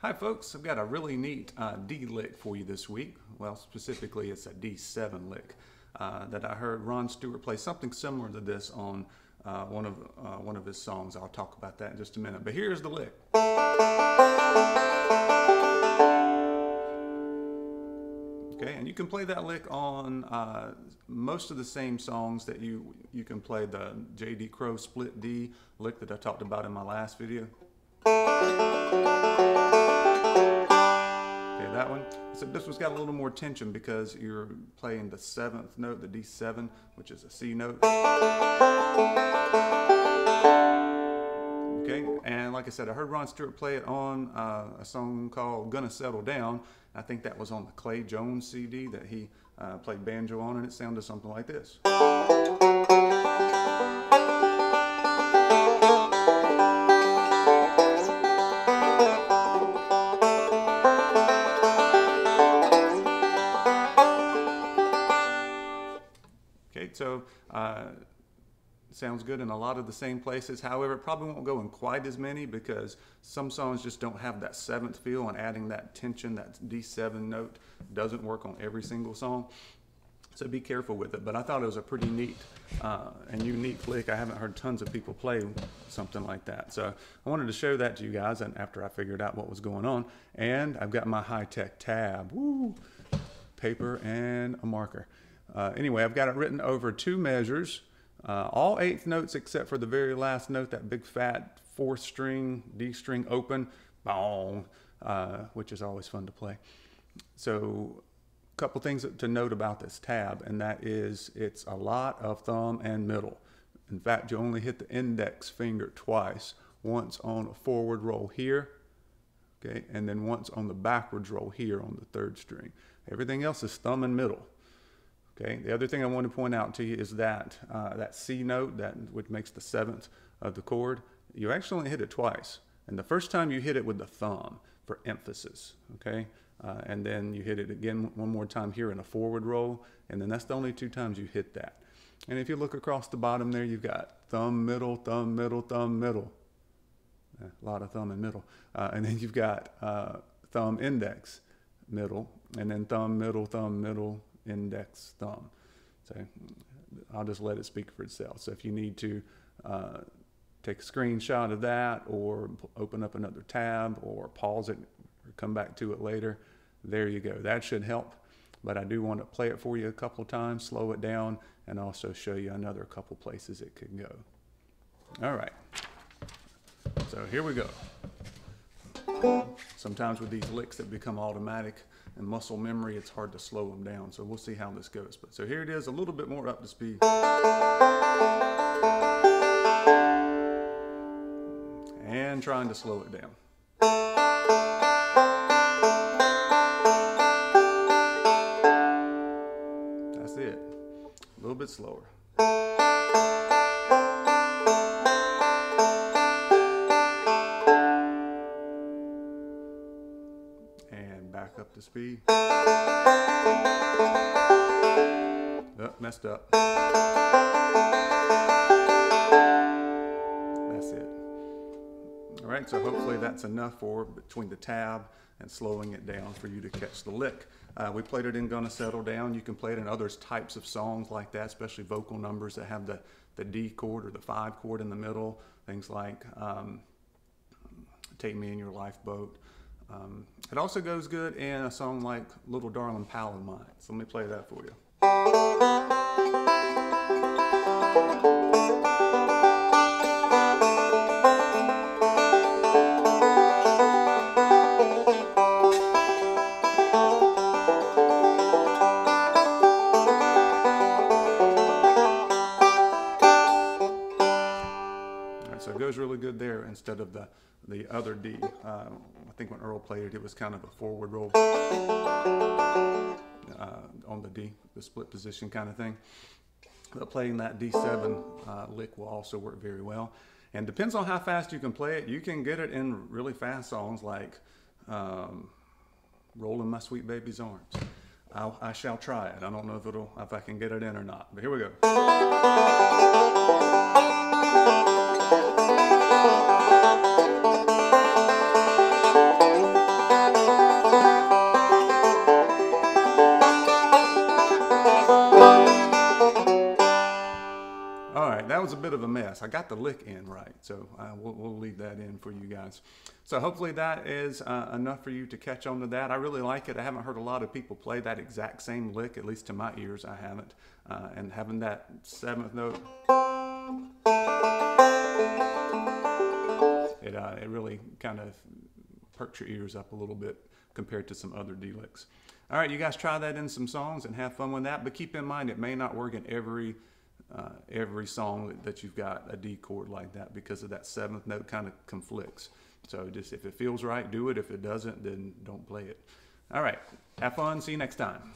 Hi folks, I've got a really neat uh, D lick for you this week. Well, specifically it's a D7 lick uh, that I heard Ron Stewart play something similar to this on uh, one of uh, one of his songs. I'll talk about that in just a minute. But here's the lick. Okay, and you can play that lick on uh, most of the same songs that you you can play the J.D. Crowe split D lick that I talked about in my last video. That one. So this one's got a little more tension because you're playing the seventh note, the D7, which is a C note. Okay, and like I said, I heard Ron Stewart play it on uh, a song called Gonna Settle Down. I think that was on the Clay Jones CD that he uh, played banjo on, and it sounded something like this. So uh, sounds good in a lot of the same places. However, it probably won't go in quite as many because some songs just don't have that seventh feel and adding that tension, that D7 note doesn't work on every single song. So be careful with it. But I thought it was a pretty neat uh, and unique lick. I haven't heard tons of people play something like that. So I wanted to show that to you guys and after I figured out what was going on. And I've got my high-tech tab. Woo! Paper and a marker. Uh, anyway, I've got it written over two measures, uh, all eighth notes except for the very last note, that big fat fourth string, D string open, bong, uh, which is always fun to play. So a couple things to note about this tab, and that is it's a lot of thumb and middle. In fact, you only hit the index finger twice, once on a forward roll here, okay, and then once on the backwards roll here on the third string. Everything else is thumb and middle. Okay. The other thing I want to point out to you is that uh, that C note, that which makes the seventh of the chord, you actually only hit it twice. And the first time you hit it with the thumb for emphasis. Okay. Uh, and then you hit it again one more time here in a forward roll, and then that's the only two times you hit that. And if you look across the bottom there, you've got thumb, middle, thumb, middle, thumb, middle. A lot of thumb and middle. Uh, and then you've got uh, thumb, index, middle, and then thumb, middle, thumb, middle, index thumb. So I'll just let it speak for itself. So if you need to uh, take a screenshot of that or open up another tab or pause it or come back to it later, there you go. That should help. But I do want to play it for you a couple times, slow it down, and also show you another couple places it could go. All right. So here we go. Sometimes with these licks that become automatic, and muscle memory, it's hard to slow them down. So we'll see how this goes. But so here it is, a little bit more up to speed. And trying to slow it down. To speed. Oh, messed up. That's it. All right, so hopefully that's enough for between the tab and slowing it down for you to catch the lick. Uh, we played it in Gonna Settle Down. You can play it in other types of songs like that, especially vocal numbers that have the, the D chord or the five chord in the middle. Things like um, Take Me in Your Lifeboat. Um, it also goes good in a song like Little Darling Pal of Mine. So let me play that for you. so it goes really good there instead of the the other D. Uh, I think when Earl played it, it was kind of a forward roll uh, on the D, the split position kind of thing. But playing that D7 uh, lick will also work very well. And depends on how fast you can play it. You can get it in really fast songs like um, "Roll in My Sweet Baby's Arms." I'll, I shall try it. I don't know if it'll if I can get it in or not. But here we go. I got the lick in right, so uh, we'll, we'll leave that in for you guys. So hopefully that is uh, enough for you to catch on to that. I really like it. I haven't heard a lot of people play that exact same lick, at least to my ears, I haven't. Uh, and having that seventh note, it uh, it really kind of perks your ears up a little bit compared to some other D licks. All right, you guys try that in some songs and have fun with that. But keep in mind, it may not work in every uh, every song that you've got a D chord like that because of that seventh note kind of conflicts. So just if it feels right, do it. If it doesn't, then don't play it. All right, have fun. See you next time.